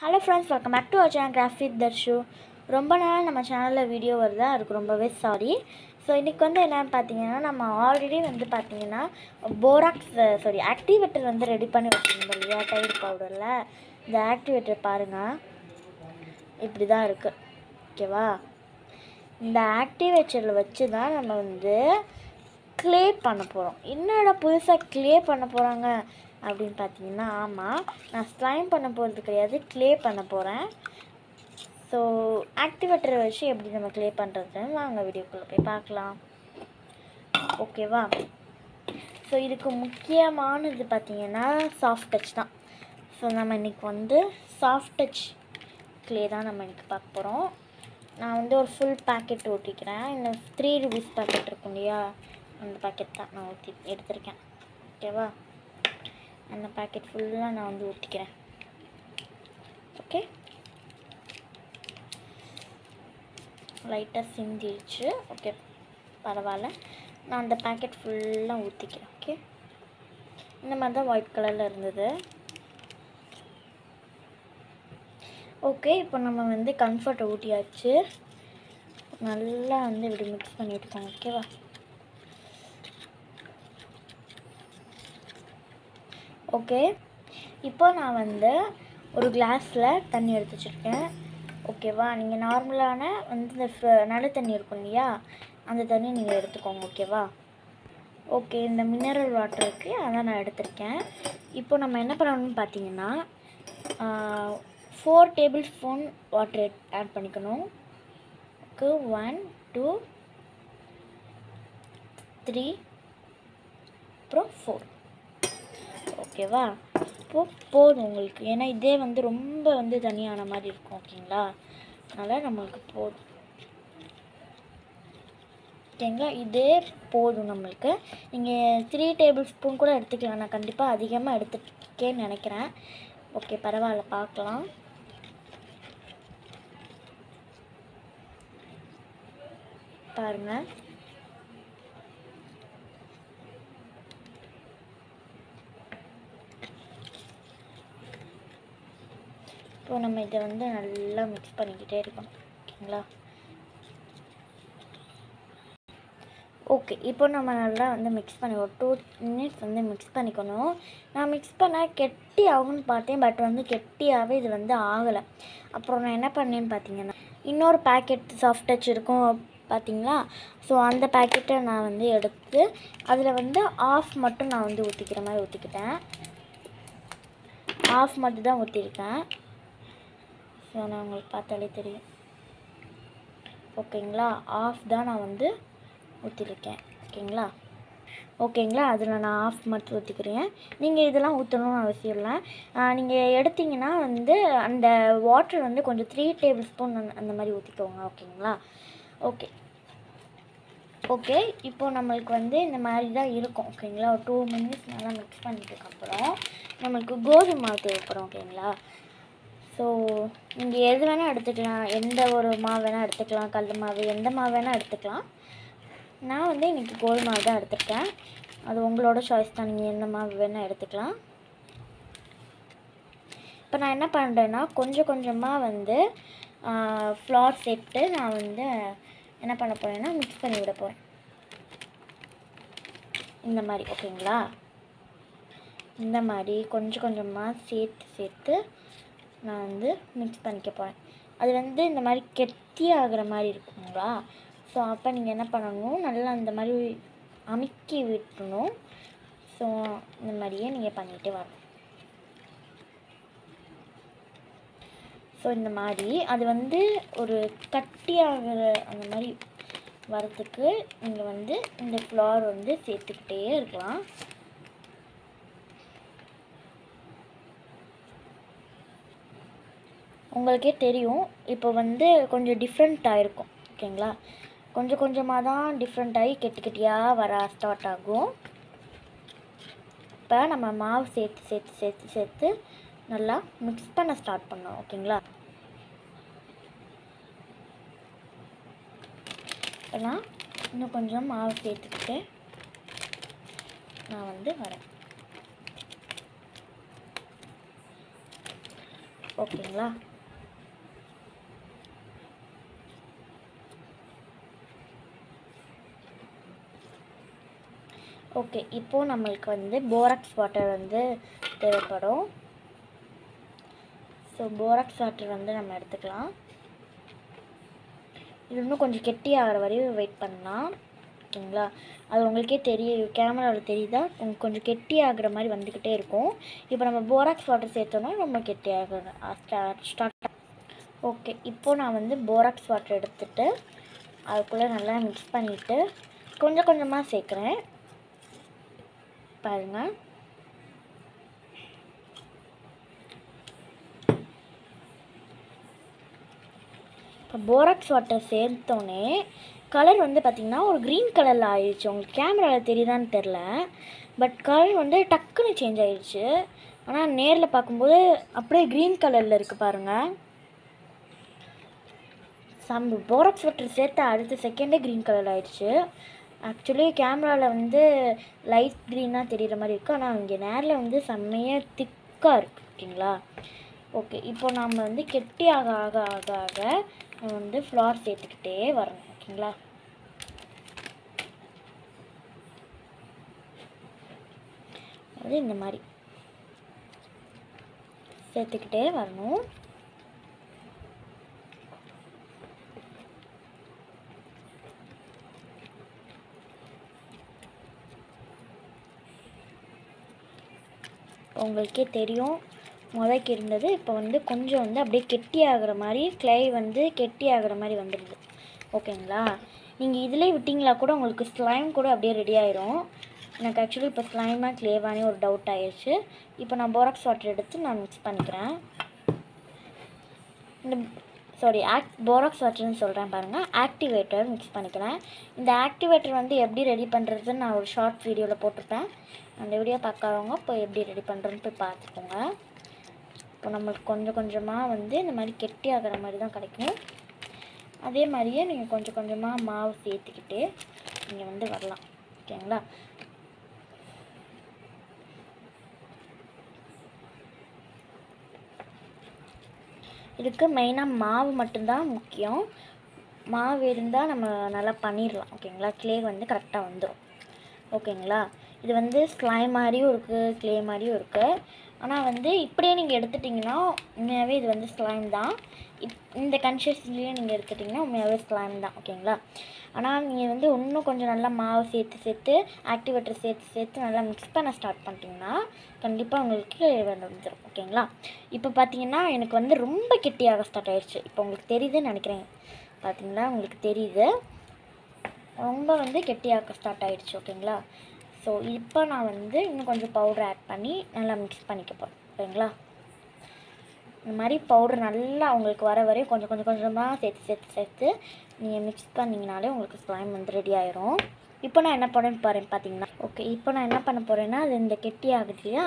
Hello friends welcome back to our channel graphic Darshu ரொம்ப நாள் நம்ம சேனலில் வீடியோ வருதா? அதுக்கு ரொம்பவே சாரி ஸோ இன்றைக்கி வந்து என்னென்னு பார்த்தீங்கன்னா நம்ம ஆல்ரெடி வந்து பார்த்தீங்கன்னா போராக்ஸ் சாரி ஆக்டிவேட்டர் வந்து ரெடி பண்ணி வச்சுருந்தோம் இல்லையா? டைட் பவுடரில் இந்த ஆக்டிவேட்டர் பாருங்கள் இப்படி தான் இருக்குது ஓகேவா இந்த ஆக்டிவேட்டரில் வச்சு தான் நம்ம வந்து க்ளே பண்ண போகிறோம் என்னடா புதுசாக க்ளே பண்ண போகிறாங்க அப்படின்னு பார்த்தீங்கன்னா ஆமாம் நான் ஸ்லைம் பண்ண போகிறது கிடையாது க்ளே பண்ண போகிறேன் ஸோ ஆக்டிவேட்டரை வச்சு எப்படி நம்ம க்ளே பண்ணுறதுன்னு வாங்க வீடியோக்குள்ளே போய் பார்க்கலாம். ஓகேவா ஸோ இதுக்கு முக்கியமானது பார்த்தீங்கன்னா சாஃப்ட் டச் தான். ஸோ நம்ம இன்றைக்கி வந்து சாஃப்ட் டச் க்ளே தான் நம்ம இன்றைக்கி பார்க்க போகிறோம் நான் வந்து ஒரு ஃபுல் பேக்கெட் ஓட்டிக்கிறேன் இந்த த்ரீ ருபீஸ் பேக்கெட் இருக்கும் இல்லையா? அந்த பேக்கெட் தான் நான் ஊற்றி எடுத்திருக்கேன். ஓகேவா அந்த பேக்கெட் ஃபுல்லாக நான் வந்து ஊற்றிக்கிறேன் ஓகே லைட்டாக சிந்திடுச்சு ஓகே பரவாயில்ல. நான் அந்த பேக்கெட் ஃபுல்லாக ஊற்றிக்கிறேன் ஓகே இந்த மாதிரி தான் ஒயிட் கலரில் இருந்தது. ஓகே இப்போ நம்ம வந்து கம்ஃபர்ட்டை ஊட்டியாச்சு நல்லா வந்து இப்படி மிக்ஸ் பண்ணிட்டுக்கோங்க. ஓகேவா ஓகே இப்போ நான் வந்து ஒரு கிளாஸில் தண்ணி எடுத்து வச்சுருக்கேன். ஓகேவா நீங்கள் நார்மலான வந்து இந்த நல்ல தண்ணி இருக்கும் இல்லையா? அந்த தண்ணி நீங்கள் எடுத்துக்கோங்க ஓகேவா ஓகே இந்த மினரல் வாட்டர் இருக்குது அதான் நான் எடுத்திருக்கேன். இப்போ நம்ம என்ன பண்ணணும்னு பார்த்தீங்கன்னா four table spoon water add பண்ணிக்கணும். ஓகே ஒன் டூ த்ரீ அப்புறம் ஃபோர் ஓகேவா? இப்போது போதும் உங்களுக்கு. ஏன்னா இதே வந்து ரொம்ப வந்து தனியான மாதிரி இருக்கும் ஓகேங்களா? அதனால் நம்மளுக்கு போதும். ஓகேங்களா? இதே போதும் நம்மளுக்கு. நீங்கள் த்ரீ டேபிள் ஸ்பூன் கூட எடுத்துக்கலாம். நான் கண்டிப்பாக அதிகமாக எடுத்துக்கேன்னு நினைக்கிறேன். ஓகே பரவாயில்ல பார்க்கலாம். பாருங்கள் இப்போ நம்ம இதை வந்து நல்லா மிக்ஸ் பண்ணிக்கிட்டே இருக்கணும். ஓகேங்களா? ஓகே இப்போ நம்ம நல்லா வந்து மிக்ஸ் பண்ணி ஒரு டூ மினிட்ஸ் வந்து மிக்ஸ் பண்ணிக்கணும். நான் மிக்ஸ் பண்ண கெட்டி ஆகும்னு பார்த்தேன் பட் வந்து கெட்டியாகவே இது வந்து ஆகலை. அப்புறம் நான் என்ன பண்ணேன்னு பார்த்தீங்கன்னா இன்னொரு பேக்கெட் சாஃப்ட் டச் இருக்கும் பார்த்தீங்களா? ஸோ அந்த பேக்கெட்டை நான் வந்து எடுத்து அதில் வந்து ஆஃப் மட்டும் நான் வந்து ஊற்றிக்கிற மாதிரி ஊற்றிக்கிட்டேன் ஆஃப் மட்டும் தான் ஊற்றிருக்கேன் ஸோ நான் உங்களுக்கு பார்த்தாலே தெரியும். ஓகேங்களா ஆஃப் தான் நான் வந்து ஊற்றிருக்கேன் ஓகேங்களா ஓகேங்களா அதில் நான் ஆஃப் மட்டும் ஊற்றிக்கிறேன் நீங்கள் இதெல்லாம் ஊற்றணும்னு அவசியம் இல்லை. நீங்கள் எடுத்தீங்கன்னா வந்து அந்த வாட்டர் வந்து கொஞ்சம் த்ரீ டேபிள் ஸ்பூன் அந்த மாதிரி ஊற்றிக்கோங்க ஓகேங்களா ஓகே ஓகே இப்போ நம்மளுக்கு வந்து இந்த மாதிரி தான் இருக்கும். ஓகேங்களா ஒரு டூ மினிட்ஸ் நல்லா மிக்ஸ் பண்ணதுக்கப்புறம் நம்மளுக்கு கோதுமை மாவு தேவைப்படும். ஓகேங்களா ஸோ நீங்கள் எது வேணால் எடுத்துக்கலாம். எந்த ஒரு மாவு வேணால் எடுத்துக்கலாம். கல் மாவு எந்த மாவு வேணால் எடுத்துக்கலாம். நான் வந்து இன்றைக்கி கோல் மாவு தான் எடுத்துருக்கேன். அது உங்களோட சாய்ஸ் தான். நீங்கள் எந்த மாவு வேணால் எடுத்துக்கலாம். இப்போ நான் என்ன பண்ணுறேன்னா கொஞ்சம் கொஞ்சமாக வந்து ஃப்ளார் சேர்த்து நான் வந்து என்ன பண்ண போகிறேன்னா மிக்ஸ் பண்ணி விட போகிறேன் இந்த மாதிரி ஓகேங்களா இந்த மாதிரி கொஞ்சம் கொஞ்சமாக சேர்த்து சேர்த்து நான் வந்து மிக்ஸ் பண்ணிக்க போகிறேன் அது வந்து இந்த மாதிரி கெட்டி ஆகிற மாதிரி இருக்குங்களா? ஸோ அப்போ நீங்கள் என்ன பண்ணணும்? நல்லா இந்த மாதிரி அமுக்கி விட்டுணும் ஸோ இந்த மாதிரியே நீங்கள் பண்ணிகிட்டே வரணும். ஸோ இந்த மாதிரி. அது வந்து ஒரு கட்டியாகிற அந்த மாதிரி வரத்துக்கு நீங்கள் வந்து இந்த ஃப்ளார் வந்து சேர்த்துக்கிட்டே இருக்கலாம். உங்களுக்கே தெரியும். இப்போ வந்து கொஞ்சம் டிஃப்ரெண்ட்டாக இருக்கும் ஓகேங்களா? கொஞ்சம் கொஞ்சமாக தான் டிஃப்ரெண்ட் ஆகி கெட்டி கெட்டியாக வர ஸ்டார்ட் ஆகும். இப்போ நம்ம மாவு சேர்த்து சேர்த்து சேர்த்து சேர்த்து நல்லா மிக்ஸ் பண்ண ஸ்டார்ட் பண்ணோம் ஓகேங்களா? இப்போலாம் இன்னும் கொஞ்சம் மாவு சேர்த்துக்கிட்டு நான் வந்து வரேன். ஓகேங்களா? ஓகே இப்போது நம்மளுக்கு வந்து போராக்ஸ் வாட்டர் வந்து தேவைப்படும். ஸோ போராக்ஸ் வாட்டர் வந்து நம்ம எடுத்துக்கலாம். இது இன்னும் கொஞ்சம் கெட்டி ஆகிற வரையும் வெயிட் பண்ணலாம். ஓகேங்களா? அது உங்களுக்கே தெரியும் கேமராவில் தெரியுதா? உங்களுக்கு கொஞ்சம் கெட்டி ஆகிற மாதிரி வந்துக்கிட்டே இருக்கும். இப்போ நம்ம போராக்ஸ் வாட்டர் சேர்த்தோன்னா ரொம்ப கெட்டி ஆகுது. ஸ்டார்ட் ஓகே இப்போது நான் வந்து போராக்ஸ் வாட்டர் எடுத்துகிட்டு அதுக்குள்ளே நல்லா மிக்ஸ் பண்ணிவிட்டு கொஞ்சம் கொஞ்சமாக சேர்க்குறேன். பாருங்கள் இப்போ போராக்ஸ் வாட்டர் சேர்த்தோன்னே கலர் வந்து பார்த்திங்கன்னா ஒரு க்ரீன் கலரில் ஆயிடுச்சு. உங்களுக்கு கேமராவில் தெரியுதான்னு தெரில பட் கலர் வந்து டக்குன்னு சேஞ்ச் ஆயிடுச்சு. ஆனால் நேரில் பார்க்கும்போது அப்படியே க்ரீன் கலரில் இருக்குது பாருங்கள் சம் போராக்ஸ் வாட்டர் சேர்த்த அடுத்த செகண்டே க்ரீன் கலர் ஆயிடுச்சு. ஆக்சுவலி கேமராவில் வந்து லைட் க்ரீனாக தெரிகிற மாதிரி இருக்குது ஆனால் இங்கே நேரில் வந்து செம்மையாக திக்காக இருக்குது ஓகேங்களா ஓகே இப்போ நாம் வந்து கெட்டி ஆக ஆக ஆக ஆக வந்து ஃப்ளார் சேர்த்துக்கிட்டே வரணும் ஓகேங்களா அது இந்த மாதிரி. சேர்த்துக்கிட்டே வரணும். உங்களுக்கே தெரியும். முதக்கு இருந்தது. இப்போ வந்து கொஞ்சம் வந்து அப்படியே கெட்டி ஆகுற மாதிரி கிளை வந்து கெட்டி ஆகுற மாதிரி வந்துடுது ஓகேங்களா? நீங்கள் இதிலே விட்டிங்களா கூட உங்களுக்கு ஸ்லைம் கூட அப்படியே ரெடி ஆயிரும். எனக்கு ஆக்சுவலி இப்போ ஸ்லைமாக கிளேவானே ஒரு டவுட் ஆயிடுச்சு இப்போ நான் போராக்ஸ் வாட்டர் எடுத்து நான் மிக்ஸ் பண்ணிக்கிறேன். இந்த சாரி ஆக்ட் போராக்ஸ் வாட்டர்னு சொல்கிறேன் பாருங்கள் ஆக்டிவேட்டர் மிக்ஸ் பண்ணிக்கிறேன். இந்த ஆக்டிவேட்டர் வந்து எப்படி ரெடி பண்ணுறதுன்னு நான் ஒரு ஷார்ட் வீடியோவில் போட்டிருப்பேன். அந்த வீடியோ பார்க்காதவங்க போய் எப்படி ரெடி பண்ணுறதுன்னு போய் பார்த்துக்கோங்க. இப்போ நம்மளுக்கு கொஞ்சம் கொஞ்சமாக வந்து இந்த மாதிரி கெட்டி ஆகிற மாதிரி தான் கிடைக்கும். அதே மாதிரியே நீங்கள் கொஞ்சம் கொஞ்சமாக மாவு சேர்த்துக்கிட்டு நீங்கள் வந்து வரலாம். ஓகேங்களா? இதுக்கு மெயினாக மாவு மட்டும்தான் முக்கியம். மாவு இருந்தால் நம்ம நல்லா பண்ணிடலாம் ஓகேங்களா? கிளே வந்து கரெக்டாக வந்துடும் ஓகேங்களா? இது வந்து ஸ்லைம் மாதிரியும் இருக்குது க்ளே மாதிரியும் இருக்குது ஆனால் வந்து இப்படியே நீங்கள் எடுத்துட்டிங்கன்னா உண்மையாகவே இது வந்து ஸ்லைம் தான். இப் இந்த கன்சிஸ்டன்சிலேயே நீங்கள் எடுத்துட்டிங்கன்னா உண்மையாகவே ஸ்லைம் தான் ஓகேங்களா? ஆனால் நீங்கள் வந்து இன்னும் கொஞ்சம் நல்லா மாவு சேர்த்து சேர்த்து ஆக்டிவேட்டர் சேர்த்து சேர்த்து நல்லா மிக்ஸ் பண்ண ஸ்டார்ட் பண்ணிட்டிங்கன்னா கண்டிப்பாக உங்களுக்கு வந்துடும் ஓகேங்களா? இப்போ பார்த்தீங்கன்னா எனக்கு வந்து ரொம்ப கெட்டியாக ஸ்டார்ட் ஆயிடுச்சு இப்போ உங்களுக்கு தெரியுதுன்னு நினைக்கிறேன். பார்த்தீங்களா உங்களுக்கு தெரியுது. ரொம்ப வந்து கெட்டியாக ஸ்டார்ட் ஆகிடுச்சு ஓகேங்களா? ஸோ இப்போ நான் வந்து இன்னும் கொஞ்சம் பவுடர் ஆட் பண்ணி நல்லா மிக்ஸ் பண்ணிக்க போகிறேன் ஓகேங்களா இந்த மாதிரி பவுடர் நல்லா உங்களுக்கு வர வரையும் கொஞ்சம் கொஞ்சம் கொஞ்சமாக சேர்த்து சேர்த்து சேர்த்து நீங்கள் மிக்ஸ் பண்ணிங்கனாலே உங்களுக்கு ஸ்லைம் வந்து ரெடி ஆயிரும். இப்போ நான் என்ன பண்ணுறேன் பார்த்தீங்கன்னா ஓகே இப்போ நான் என்ன பண்ண போகிறேன்னா அது இந்த கெட்டி ஆகுது இல்லையா?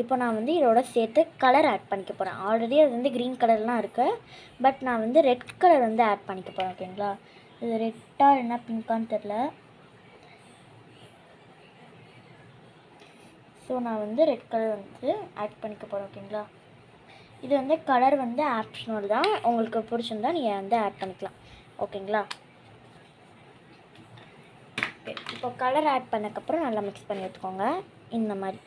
இப்போ நான் வந்து இதோட சேர்த்து கலர் ஆட் பண்ணிக்க போகிறேன் ஆல்ரெடி அது வந்து க்ரீன் கலர்லாம் இருக்குது பட் நான் வந்து ரெட் கலர் வந்து ஆட் பண்ணிக்க போகிறேன் ஓகேங்களா இது ரெட்டாக என்ன பிங்கான்னு தெரில ஸோ நான் வந்து ரெட் கலர் வந்து ஆட் பண்ணிக்க போகிறேன் ஓகேங்களா இது வந்து கலர் வந்து ஆப்ஷனல் தான். உங்களுக்கு பிடிச்சிருந்தா நீங்கள் வந்து ஆட் பண்ணிக்கலாம் ஓகேங்களா இப்போ கலர் ஆட் பண்ணக்கப்புறம் நல்லா மிக்ஸ் பண்ணி எடுத்துக்கோங்க இந்த மாதிரி.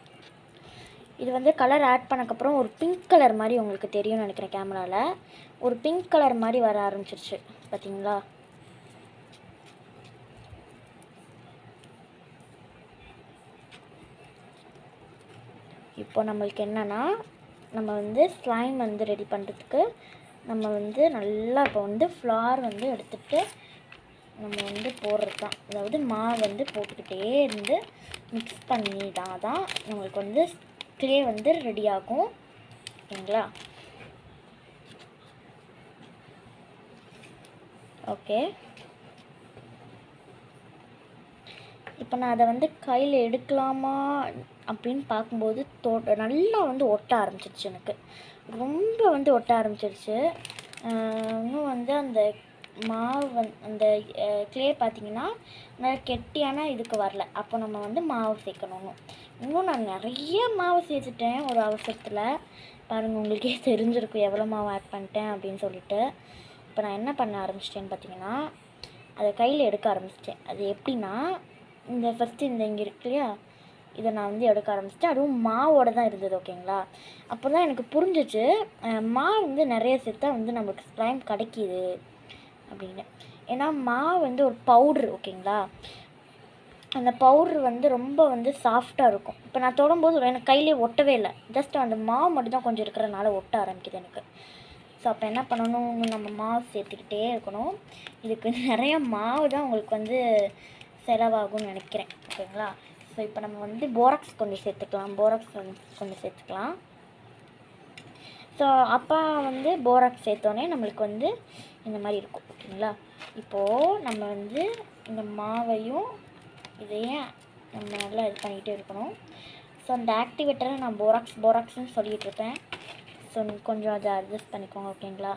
இது வந்து கலர் ஆட் பண்ணக்கப்புறம் ஒரு பிங்க் கலர் மாதிரி உங்களுக்கு தெரியும்னு நினைக்கிறேன் கேமராவில் ஒரு பிங்க் கலர் மாதிரி வர ஆரம்பிச்சிருச்சு பார்த்தீங்களா இப்போ நம்மளுக்கு என்னென்னா நம்ம வந்து ஸ்லைம் வந்து ரெடி பண்ணுறதுக்கு நம்ம வந்து நல்லா இப்போ வந்து ஃப்ளார் வந்து எடுத்துகிட்டு நம்ம வந்து போடுறது தான் அதாவது மாவு வந்து போட்டுக்கிட்டே இருந்து மிக்ஸ் பண்ணி தான் தான் நம்மளுக்கு வந்து க்ளே வந்து ரெடி ஆகும். ஓகேங்களா ஓகே இப்போ நான் அதை வந்து கையில் எடுக்கலாமா? அப்படின்னு பார்க்கும்போது தோ நல்லா வந்து ஒட்ட ஆரம்பிச்சிருச்சு எனக்கு. ரொம்ப வந்து ஒட்ட ஆரம்பிச்சிருச்சு. இன்னும் வந்து அந்த மாவு வந் அந்த க்ளே பார்த்திங்கன்னா நல்லா கெட்டியான இதுக்கு வரல. அப்போ நம்ம வந்து மாவு சேர்க்கணும். இன்னும் நான் நிறைய மாவு சேர்த்துட்டேன் ஒரு அவசரத்தில். பாருங்கள் உங்களுக்கே தெரிஞ்சிருக்கும் எவ்வளோ மாவு ஆட் பண்ணிட்டேன் அப்படின்னு சொல்லிட்டு. இப்போ நான் என்ன பண்ண ஆரம்பிச்சிட்டேன்னு பார்த்தீங்கன்னா அதை கையில் எடுக்க ஆரம்பிச்சிட்டேன். அது எப்படின்னா இந்த ஃபஸ்ட்டு இந்த இங்கே இருக்கு இல்லையா? இதை நான் வந்து எடுக்க ஆரம்பிச்சிட்டேன். அதுவும் மாவோட தான் இருந்தது ஓகேங்களா? அப்போ தான் எனக்கு புரிஞ்சிச்சு மா மாவு வந்து நிறைய சேர்த்தா வந்து நம்மளுக்கு ஸ்லைம் கிடைக்கிது அப்படின்னு. ஏன்னா மாவு வந்து ஒரு பவுட்ரு ஓகேங்களா? அந்த பவுட்ரு வந்து ரொம்ப வந்து சாஃப்டாக இருக்கும். இப்போ நான் தொடும்போது எனக்கு கையிலே ஒட்டவே இல்லை. ஜஸ்ட் அந்த மாவு மட்டும் தான் கொஞ்சம் இருக்கிறனால ஒட்ட ஆரம்பிக்குது எனக்கு. ஸோ அப்போ என்ன பண்ணணும்? நம்ம மாவு சேர்த்துக்கிட்டே இருக்கணும். இதுக்கு நிறைய மாவு தான் உங்களுக்கு வந்து செலவாகும்னு நினைக்கிறேன். ஓகேங்களா? ஸோ இப்போ நம்ம வந்து போராக்ஸ் கொஞ்சம் சேர்த்துக்கலாம். போராக்ஸ் வந்து கொஞ்சம் சேர்த்துக்கலாம். ஸோ அப்பா வந்து போராக்ஸ் சேர்த்தோன்னே நம்மளுக்கு வந்து இந்த மாதிரி இருக்கும். ஓகேங்களா? இப்போது நம்ம வந்து இந்த மாவையும் இதையும் நம்ம நல்லா இது பண்ணிகிட்டே இருக்கணும். ஸோ அந்த ஆக்டிவேட்டரை நான் போராக்ஸ் போராக்ஸ்ன்னு சொல்லிகிட்டு இருப்பேன் ஸோ கொஞ்சம் அதை அட்ஜஸ்ட் பண்ணிக்கோங்க ஓகேங்களா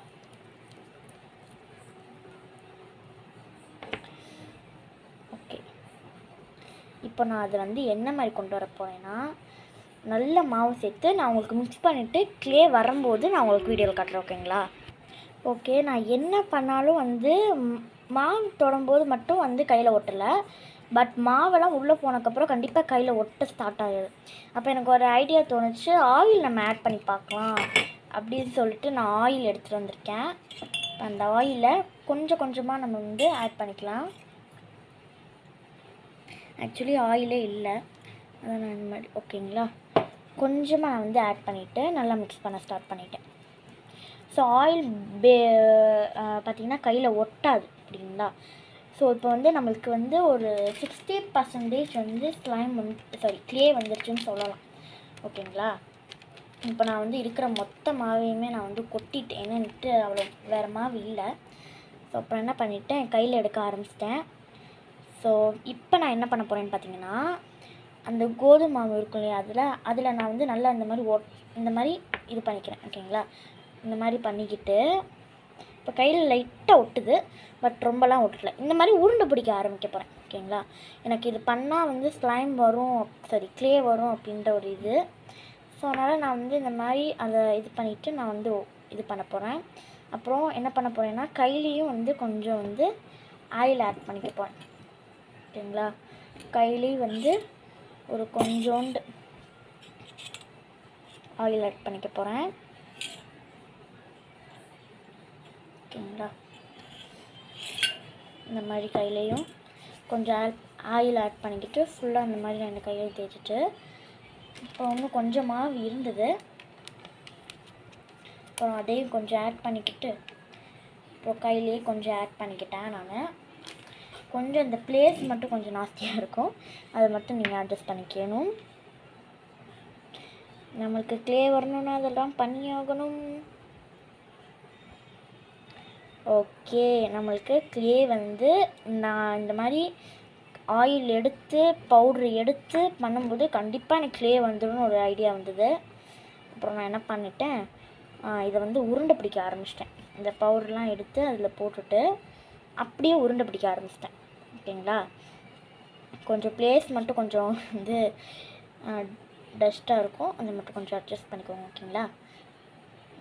ஓகே இப்போ நான் அதை வந்து என்ன மாதிரி கொண்டு வர போகிறேன்னா நல்ல மாவு சேர்த்து நான் உங்களுக்கு மிக்ஸ் பண்ணிவிட்டு க்ளே வரும்போது நான் உங்களுக்கு வீடியோவில் காட்டுறேன் ஓகேங்களா ஓகே நான் என்ன பண்ணாலும் வந்து மாவு தொடும்போது மட்டும் வந்து கையில் ஒட்டலை. பட் மாவெல்லாம் உள்ளே போனதுக்கப்புறம் கண்டிப்பாக கையில் ஒட்ட ஸ்டார்ட் ஆகுது. அப்போ எனக்கு ஒரு ஐடியா தோணுச்சு ஆயில் நம்ம ஆட் பண்ணி பார்க்கலாம் அப்படின்னு சொல்லிட்டு நான் ஆயில் எடுத்துகிட்டு வந்திருக்கேன். அந்த ஆயிலை கொஞ்சம் கொஞ்சமாக நம்ம வந்து ஆட் பண்ணிக்கலாம். ஆக்சுவலி ஆயிலே இல்லை. அதான் நான் இந்த மாதிரி ஓகேங்களா கொஞ்சமாக நான் வந்து ஆட் பண்ணிவிட்டு நல்லா மிக்ஸ் பண்ண ஸ்டார்ட் பண்ணிட்டேன். ஸோ ஆயில் பே பார்த்திங்கன்னா கையில் ஒட்டாது அப்படிங்களா ஸோ இப்போ வந்து நம்மளுக்கு வந்து ஒரு சிக்ஸ்டி பர்சன்டேஜ் வந்து ஸ்லைம் வந்து சாரி க்ளே வந்துருச்சுன்னு சொல்லலாம். ஓகேங்களா இப்போ நான் வந்து இருக்கிற மொத்த மாவையுமே நான் வந்து கொட்டிட்டேன். ஏன்னுட்டு அவ்வளோ வேறு மாவு இல்லை. ஸோ அப்புறம் என்ன பண்ணிவிட்டேன் கையில் எடுக்க ஆரம்பிச்சிட்டேன். ஸோ இப்போ நான் என்ன பண்ண போகிறேன்னு பார்த்தீங்கன்னா அந்த கோதுமை மாவு இருக்கும் இல்லையா அதில் அதில் நான் வந்து நல்லா இந்த மாதிரி ஓட் இந்த மாதிரி இது பண்ணிக்கிறேன் ஓகேங்களா? இந்த மாதிரி பண்ணிக்கிட்டு இப்போ கையில் லைட்டாக ஒட்டுது பட் ரொம்பலாம் ஒட்டல. இந்த மாதிரி உருண்டை பிடிக்க ஆரம்பிக்க போகிறேன் ஓகேங்களா? எனக்கு இது பண்ணால் வந்து ஸ்லைம் வரும் சாரி க்ளே வரும் அப்படின்ற ஒரு இது. ஸோ அதனால் நான் வந்து இந்த மாதிரி அதை இது பண்ணிவிட்டு நான் வந்து இது பண்ண போகிறேன் அப்புறம் என்ன பண்ண போகிறேன்னா கையிலையும் வந்து கொஞ்சம் வந்து ஆயில் ஆட் பண்ணிக்க போகிறேன் ஓகேங்களா? கையிலையும் வந்து ஒரு கொஞ்சோண்டு ஆயில் ஆட் பண்ணிக்க போகிறேன் ஓகேங்களா? இந்த மாதிரி கையிலையும் கொஞ்சம் ஆட் ஆயில் ஆட் பண்ணிக்கிட்டு ஃபுல்லாக அந்த மாதிரி ரெண்டு கையில் தேய்ச்சிட்டு இப்போ இன்னும் கொஞ்சம் மாவு இருந்தது. அப்புறம் அதையும் கொஞ்சம் ஆட் பண்ணிக்கிட்டு அப்புறம் கையிலேயே கொஞ்சம் ஆட் பண்ணிக்கிட்டேன் நான். கொஞ்சம் இந்த பிளேஸ் மட்டும் கொஞ்சம் நாஸ்தியாக இருக்கும். அதை மட்டும் நீங்கள் அட்ஜஸ்ட் பண்ணிக்கணும். நம்மளுக்கு க்ளே வரணும்னா அதெல்லாம் பண்ணியாகணும். ஓகே நம்மளுக்கு க்ளே வந்து நான் இந்த மாதிரி ஆயில் எடுத்து பவுட்ரு எடுத்து பண்ணும்போது கண்டிப்பாக எனக்கு க்ளே வந்துடும்னு ஒரு ஐடியா வந்தது. அப்புறம் நான் என்ன பண்ணிட்டேன்? இதை வந்து உருண்டை பிடிக்க ஆரம்பிச்சிட்டேன். இந்த பவுடர்லாம் எடுத்து அதில் போட்டுட்டு அப்படியே உருண்டை பிடிக்க ஆரம்பிச்சிட்டேன். ஓகேங்களா? கொஞ்சம் பிளேஸ் மட்டும் கொஞ்சம் வந்து டஸ்ட்டாக இருக்கும். அதை மட்டும் கொஞ்சம் அட்ஜஸ்ட் பண்ணிக்கோங்க ஓகேங்களா?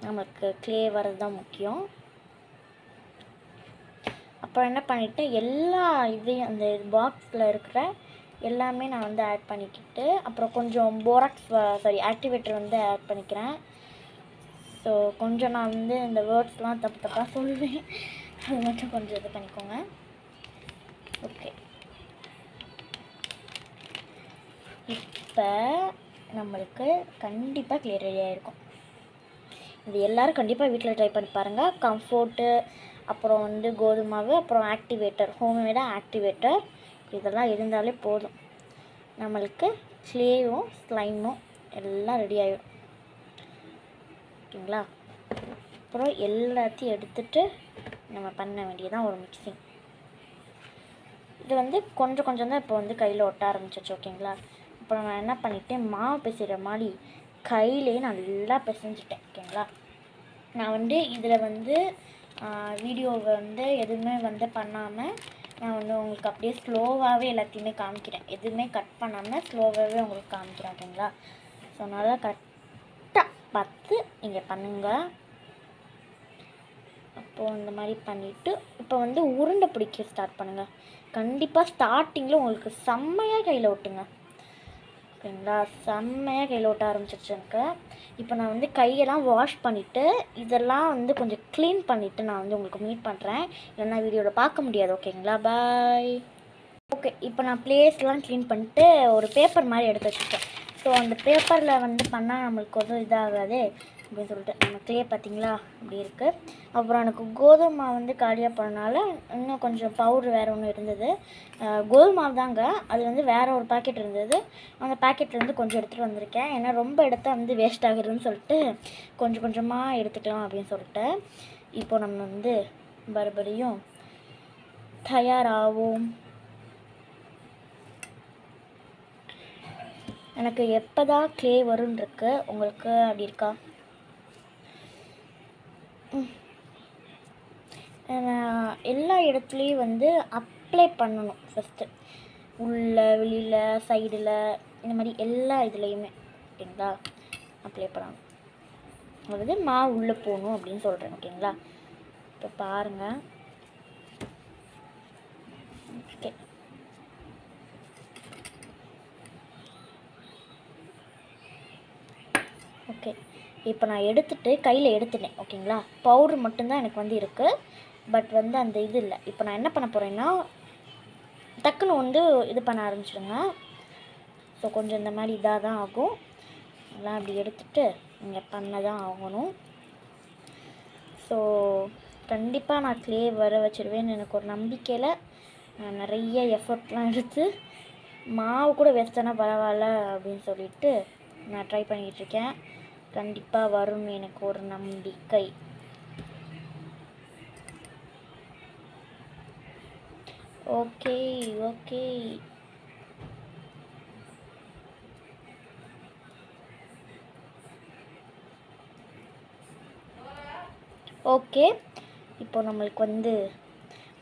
நமக்கு க்ளே வர்றது தான் முக்கியம். அப்புறம் என்ன பண்ணிட்டேன் எல்லா இதையும் அந்த பாக்ஸில் இருக்கிற எல்லாமே நான் வந்து ஆட் பண்ணிக்கிட்டு அப்புறம் கொஞ்சம் போராக்ஸ் சாரி ஆக்டிவேட்டர் வந்து ஆட் பண்ணிக்கிறேன். ஸோ கொஞ்சம் நான் வந்து இந்த வேர்ட்ஸ்லாம் தப்பு தப்பாக சொல்லுவேன். அது மட்டும் கொஞ்சம் இது பண்ணிக்கோங்க. ஓகே. இப்போ நம்மளுக்கு கண்டிப்பாக கிளியர் ரெடியாக இருக்கும் இது எல்லோரும் கண்டிப்பாக வீட்டில் ட்ரை பண்ணி பாருங்கள் கம்ஃபோர்ட்டு அப்புறம் வந்து கோதுமாவு அப்புறம் ஆக்டிவேட்டர் ஹோம்மேடாக ஆக்டிவேட்டர் இதெல்லாம் இருந்தாலே போதும். நம்மளுக்கு க்ளேவும் ஸ்லைமும் எல்லாம் ரெடி ஆகிடும் ஓகேங்களா? அப்புறம் எல்லாத்தையும் எடுத்துகிட்டு நம்ம பண்ண வேண்டியதான் ஒரு மிக்சிங் இது வந்து கொஞ்சம் கொஞ்சம் தான் இப்போ வந்து கையில் ஒட்ட ஆரம்பிச்சிச்சு ஓகேங்களா? இப்போ நான் என்ன பண்ணிட்டேன் மாவு பிசைகிற மாதிரி கையிலே நல்லா பிசைஞ்சிட்டேன் ஓகேங்களா? நான் வந்து இதில் வந்து வீடியோவை வந்து எதுவுமே வந்து பண்ணாமல் நான் வந்து உங்களுக்கு அப்படியே ஸ்லோவாகவே எல்லாத்தையுமே காமிக்கிறேன். எதுவுமே கட் பண்ணாமல் ஸ்லோவாகவே உங்களுக்கு காமிக்கிறேன் ஓகேங்களா? ஸோ அதனால் கரெக்டாக பார்த்து நீங்கள் பண்ணுங்கள் அப்போது இந்த மாதிரி பண்ணிவிட்டு அப்போ வந்து உருண்டை பிடிக்க ஸ்டார்ட் பண்ணுங்கள் கண்டிப்பாக ஸ்டார்டிங்கில் உங்களுக்கு செம்மையாக கையில் ஓட்டுங்க ஓகேங்களா செம்மையாக கையில் ஓட்ட ஆரம்பிச்சிருச்சு எனக்கு. இப்போ நான் வந்து கையெல்லாம் வாஷ் பண்ணிவிட்டு இதெல்லாம் வந்து கொஞ்சம் க்ளீன் பண்ணிவிட்டு நான் வந்து உங்களுக்கு மீட் பண்ணுறேன் இல்லைன்னா வீடியோவில் பார்க்க முடியாது ஓகேங்களா பாய் ஓகே இப்போ நான் பிளேஸ்லாம் க்ளீன் பண்ணிட்டு ஒரு பேப்பர் மாதிரி எடுத்து வச்சுருக்கேன். ஸோ அந்த பேப்பரில் வந்து பண்ணால் நம்மளுக்கு ஒன்றும் இதாகாது. அப்படின்னு சொல்லிட்டு. நம்ம க்ளே பார்த்தீங்களா? அப்படி இருக்குது அப்புறம் எனக்கு கோதுமை மாவு வந்து காலியாக போனனால இன்னும் கொஞ்சம் பவுடர் வேறு ஒன்று இருந்தது. கோதுமை மாவு தாங்க. அது வந்து வேறு ஒரு பாக்கெட் இருந்தது. அந்த பாக்கெட்லேருந்து கொஞ்சம் எடுத்துகிட்டு வந்திருக்கேன். ஏன்னா ரொம்ப எடுத்தால் வந்து வேஸ்ட் ஆகுதுன்னு சொல்லிட்டு கொஞ்சம் கொஞ்சமாக எடுத்துக்கலாம் அப்படின்னு சொல்லிட்டு. இப்போ நம்ம வந்து மறுபடியும் தயாராகும் எனக்கு எப்போ தான் க்ளே வரும்னு இருக்கு. உங்களுக்கு அப்படி இருக்கா? எல்லா இடத்துலையும் வந்து அப்ளை பண்ணணும் ஃபஸ்ட்டு உள்ள வெளியில் சைடில் இந்த மாதிரி எல்லா இதுலேயுமே ஓகேங்களா? அப்ளை பண்ணணும். அதாவது மா உள்ளே போகணும் அப்படின்னு சொல்கிறேன் ஓகேங்களா? இப்போ பாருங்கள் ஓகே. ஓகே. இப்போ நான் எடுத்துகிட்டு கையில் எடுத்துட்டேன் ஓகேங்களா? பவுட்ரு மட்டும்தான் எனக்கு வந்து இருக்குது பட் வந்து அந்த இது இல்லை. இப்போ நான் என்ன பண்ண போகிறேன்னா டக்குன்னு வந்து இது பண்ண ஆரம்பிச்சிடுங்க. ஸோ கொஞ்சம் இந்த மாதிரி இதாக தான் ஆகும். எல்லாம் அப்படி எடுத்துகிட்டு நீங்கள் பண்ண தான் ஆகணும். ஸோ கண்டிப்பாக நான் க்ளே வர வச்சிருவேன்னு எனக்கு ஒரு நம்பிக்கையில் நான் நிறைய எஃபர்ட்லாம் எடுத்து மாவு கூட வேஸ்டானா பரவாயில்ல அப்படின்னு சொல்லிட்டு நான் ட்ரை பண்ணிகிட்டு இருக்கேன். கண்டிப்பாக வரும்னு எனக்கு ஒரு நம்பிக்கை. Okay okay. ஓகே இப்போ நம்மளுக்கு வந்து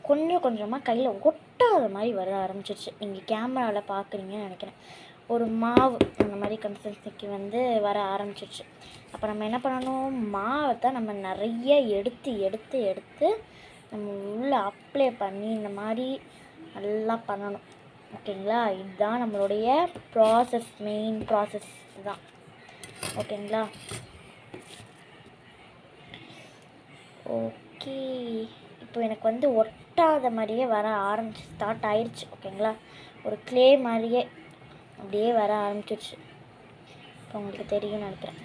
கொஞ்சம் கொஞ்சமாக கையில் ஒட்டாத மாதிரி வர ஆரம்பிச்சிருச்சு. நீங்கள் கேமராவில் பார்க்குறீங்கன்னு நினைக்கிறேன். ஒரு மாவு அந்த மாதிரி கன்சிஸ்டன்சிக்கு வந்து வர ஆரம்பிச்சிச்சு அப்போ நம்ம என்ன பண்ணணும்? மாவை தான் நம்ம நிறைய எடுத்து எடுத்து எடுத்து நம்ம உள்ளே அப்ளை பண்ணி இந்த மாதிரி நல்லா பண்ணணும். ஓகேங்களா? இதுதான் நம்மளுடைய ப்ராசஸ் மெயின் ப்ராசஸ் இதுதான் ஓகேங்களா? ஓகே. இப்போ எனக்கு வந்து ஒட்டாத மாதிரியே வர ஆரம்பிச்சு ஸ்டார்ட் ஆயிடுச்சு ஓகேங்களா? ஒரு க்ளே மாதிரியே அப்படியே வர ஆரம்பிச்சிருச்சு. இப்போ உங்களுக்கு தெரியும்னு நினைக்கிறேன்.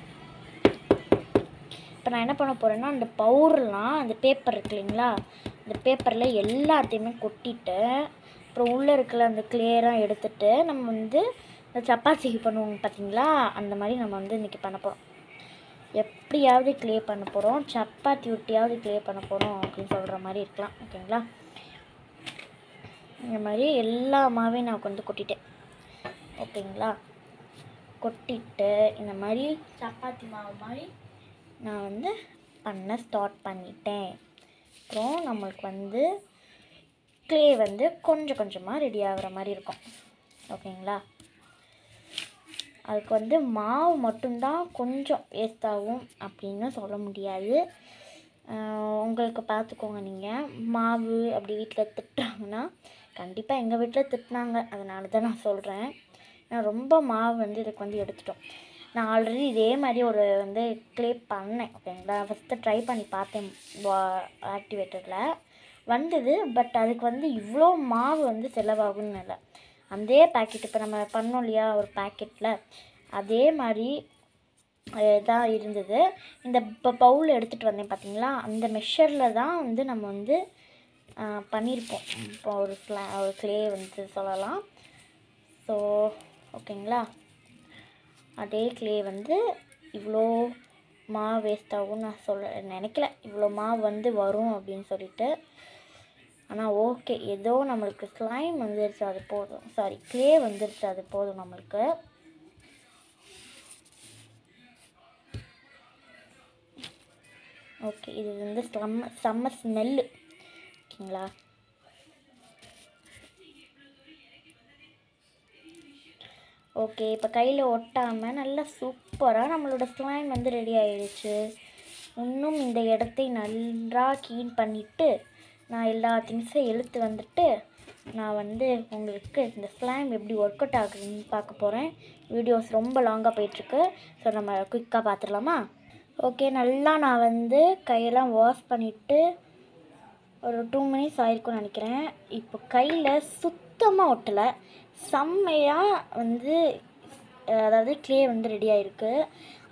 இப்போ நான் என்ன பண்ண போகிறேன்னா அந்த பவுடர்லாம் அந்த பேப்பர் இருக்கு இல்லைங்களா? அந்த பேப்பரில் எல்லாத்தையுமே கொட்டிட்டு அப்புறம் உள்ளே இருக்கிற அந்த கிளியராக எடுத்துட்டு நம்ம வந்து இந்த சப்பாத்திக்கு பண்ணுவோம் பார்த்தீங்களா அந்த மாதிரி நம்ம வந்து இன்றைக்கி பண்ண போகிறோம் எப்படியாவது கிளியர் பண்ண போகிறோம் சப்பாத்தி ஒட்டியாவது க்ளே பண்ண போகிறோம் அப்படின்னு சொல்கிற மாதிரி இருக்கலாம். ஓகேங்களா? இந்த மாதிரி எல்லா மாவையும் நான் வந்து கொட்டிட்டேன். ஓகேங்களா கொட்டிட்டு இந்த மாதிரி சப்பாத்தி மாவு மாதிரி நான் வந்து பண்ண ஸ்டார்ட் பண்ணிட்டேன். அப்புறம் நம்மளுக்கு வந்து க்ளே வந்து கொஞ்சம் கொஞ்சமாக ரெடி ஆகுற மாதிரி இருக்கும். ஓகேங்களா? அதுக்கு வந்து மாவு மட்டும்தான் கொஞ்சம் வேஸ்ட் ஆகும் அப்படின்னு சொல்ல முடியாது. உங்களுக்கு பார்த்துக்கோங்க நீங்கள் மாவு அப்படி வீட்டில் திட்டுறாங்கன்னா கண்டிப்பாக எங்கள் வீட்டில் திட்டினாங்க. அதனால தான் நான் சொல்கிறேன் நான் ரொம்ப மாவு வந்து இதுக்கு வந்து எடுத்துட்டோம். நான் ஆல்ரெடி இதே மாதிரி ஒரு வந்து க்ளே பண்ணேன் ஓகேங்களா? ஃபஸ்ட்டு ட்ரை பண்ணி பார்த்தேன் ஆக்டிவேட்டரில் வந்தது பட் அதுக்கு வந்து இவ்வளோ மாவு வந்து செலவாகும்னு இல்லை. அதே பேக்கெட் இப்போ நம்ம பண்ணோம் இல்லையா ஒரு பேக்கெட்டில் அதே மாதிரி தான் இருந்தது. இந்த இப்போ பவுல் எடுத்துகிட்டு வந்தேன் பார்த்தீங்களா அந்த மெஷரில் தான் வந்து நம்ம வந்து பண்ணியிருப்போம் இப்போ ஒரு ஸ்லா ஒரு க்ளே வந்து சொல்லலாம். ஸோ ஓகேங்களா? அதே கிளே வந்து இவ்வளோ மாவு வேஸ்ட் ஆகும்னு நான் சொல்ல நினைக்கல. இவ்வளோ மாவு வந்து வரும் அப்படின்னு சொல்லிட்டு. ஆனால் ஓகே ஏதோ நம்மளுக்கு ஸ்லைம் வந்துருச்சு அது போதும். சாரி க்ளே வந்துருச்சு அது போதும் நம்மளுக்கு. ஓகே இது வந்து செம்ம செம்ம ஸ்மெல்லு ஓகேங்களா? ஓகே இப்போ கையில் ஒட்டாமல் நல்லா சூப்பராக நம்மளோட ஸ்லைம் வந்து ரெடி ஆயிடுச்சு. இன்னும் இந்த இடத்தை நன்றாக க்ளீன் பண்ணிவிட்டு நான் எல்லா திங்ஸையும் இழுத்து வந்துட்டு நான் வந்து உங்களுக்கு இந்த ஸ்லைம் எப்படி ஒர்க் அவுட் ஆகுதுன்னு பார்க்க போகிறேன் வீடியோஸ் ரொம்ப லாங்காக போயிட்டுருக்கு. ஸோ நம்ம குயிக்காக பார்த்துடலாமா ஓகே நல்லா நான் வந்து கையெல்லாம் வாஷ் பண்ணிவிட்டு ஒரு டூ மினிட்ஸ் ஆயிருக்கும்னு நினைக்கிறேன். இப்போ கையில் சுத்தமாக ஒட்டலை. செம்மையாக வந்து அதாவது க்ளே வந்து ரெடி ஆயிருக்கு.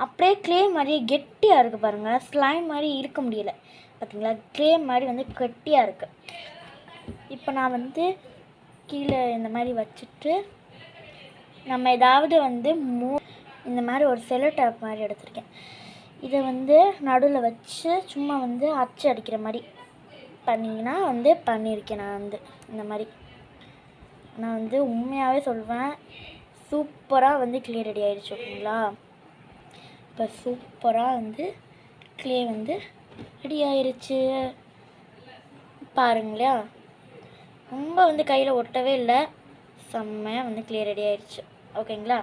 அப்படியே க்ளே மாதிரியே கெட்டியாக இருக்குது பாருங்கள் ஸ்லைம் மாதிரி இருக்க முடியல. பார்த்தீங்களா க்ளே மாதிரி வந்து கெட்டியாக இருக்குது இப்போ நான் வந்து கீழே இந்த மாதிரி வச்சுட்டு நம்ம ஏதாவது வந்து மூ இந்த மாதிரி ஒரு செலோ டேப் மாதிரி எடுத்திருக்கேன். இதை வந்து நடுவில் வச்சு சும்மா வந்து அச்சு அடிக்கிற மாதிரி பண்ணிங்கன்னா வந்து பண்ணியிருக்கேன் நான் வந்து இந்த மாதிரி. நான் வந்து உண்மையாகவே சொல்வேன் சூப்பராக வந்து க்ளே ரெடி ஆயிடுச்சு ஓகேங்களா? இப்போ சூப்பராக வந்து க்ளே வந்து ரெடி ஆயிடுச்சு பாருங்களா ரொம்ப வந்து கையில் ஒட்டவே இல்லை. செம்மையாக வந்து கிளியர் ரெடி ஆயிடுச்சு ஓகேங்களா?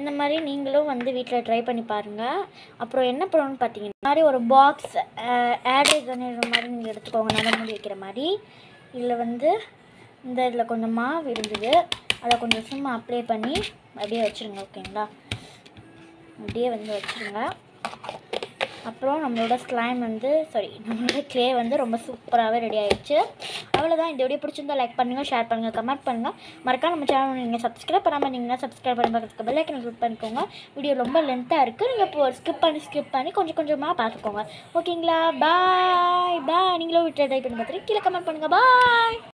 இந்த மாதிரி நீங்களும் வந்து வீட்டில் ட்ரை பண்ணி பாருங்கள் அப்புறம் என்ன பண்ணணும்னு பார்த்தீங்கன்னா இந்த மாதிரி ஒரு பாக்ஸ் ஆட்ரேஜ் பண்ணிடுற மாதிரி நீங்கள் எடுத்துக்கோங்க. நல்ல மூடி வைக்கிற மாதிரி. இதில் வந்து இந்த இதில் கொஞ்சம் மாவு இருந்தது. அதை கொஞ்சம் சும்மா அப்ளை பண்ணி அப்படியே வச்சுருங்க ஓகேங்களா அப்படியே வந்து வச்சுருங்க. அப்புறம் நம்மளோட ஸ்லைம் வந்து சாரி நம்மளோட க்ளே வந்து ரொம்ப சூப்பராகவே ரெடி ஆகிடுச்சு அவ்வளோதான் இந்த வீடியோ பிடிச்சிருந்தா லைக் பண்ணுங்கள் ஷேர் பண்ணுங்கள் கமெண்ட் பண்ணுங்கள் மறக்காம நம்ம சேனல் நீங்கள் சப்ஸ்கிரைப் பண்ணாமல் நீங்கள் சப்ஸ்கிரைப் பண்ணி பக்கத்துக்கு பெல் ஐக்கனை கிளிக் பண்ணிக்கோங்க. வீடியோ ரொம்ப லென்த்தாக இருக்குது நீங்கள் இப்போ ஸ்கிப் பண்ணி ஸ்கிப் பண்ணி கொஞ்சம் கொஞ்சமாக பார்த்துக்கோங்க. ஓகேங்களா பாய் பாய் நீங்களும் வீட்டில் ட்ரை பண்ணி பார்த்துட்டு கீழே கமெண்ட் பண்ணுங்கள் பாய்